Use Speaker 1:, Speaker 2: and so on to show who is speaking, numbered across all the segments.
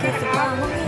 Speaker 1: Get the ball.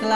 Speaker 1: ไก
Speaker 2: ล